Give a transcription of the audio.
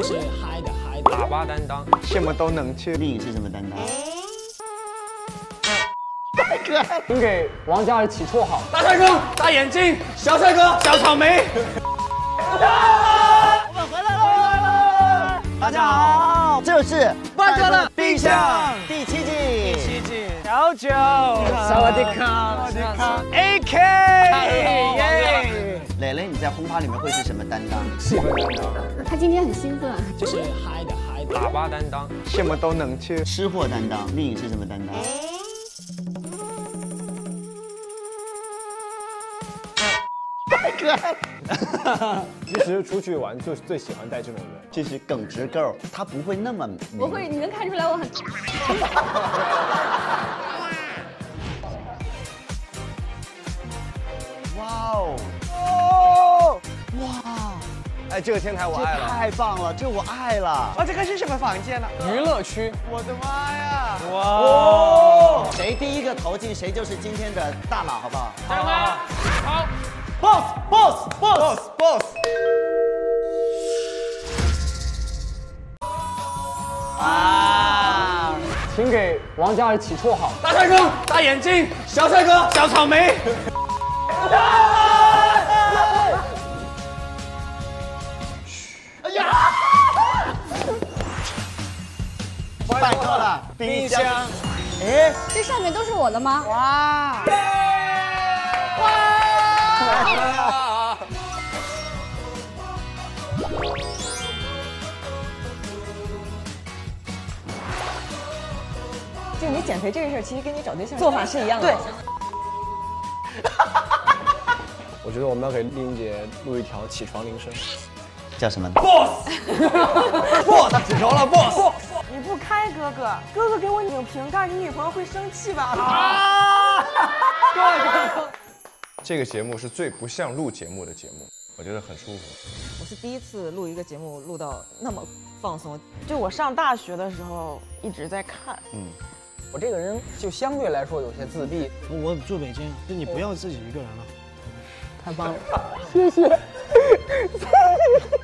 就是嗨的嗨的。喇叭担当，什么都能吃。另一是什么担当？请给王嘉尔起绰号。大帅哥，大眼睛，小帅哥，小草莓。我们回来了！大家好，这是万哥的冰箱第七季。第七季小九，萨瓦迪卡，萨瓦迪卡，AK，耶！在轰趴里面会是什么担当？气氛担当他今天很兴奋，就是嗨的嗨的。喇叭担当，什么都能吃。吃货担当。另一是什么担当？其实出去玩就是最喜欢带这种人。这是耿直 girl，他不会那么我会，你能看出来我很。哎，这个天台我爱了。太棒了，这我爱了。啊，这个是什么房间呢？娱乐区，我的妈呀！哦，谁第一个投进，谁就是今天的大佬，好不好？加油！好，boss boss boss boss。啊！请给王嘉尔起绰号。大帅哥，大眼睛，小帅哥，小草莓。拜托了，冰箱。哎，这上面都是我的吗？哇！哇就你减肥这个事儿，其实跟你找对象做法是一样的。对。我觉得我们要给丽英姐录一条起床铃声。叫什么？boss，起床了，boss。你不开哥哥，哥哥给我拧瓶盖，你女朋友会生气吧？这个节目是最不像录节目的节目，我觉得很舒服。我是第一次录一个节目，录到那么放松。就我上大学的时候一直在看，嗯我这个人就相对来说有些自闭，我住北京，就你不要自己一个人了。太棒了。拜托了。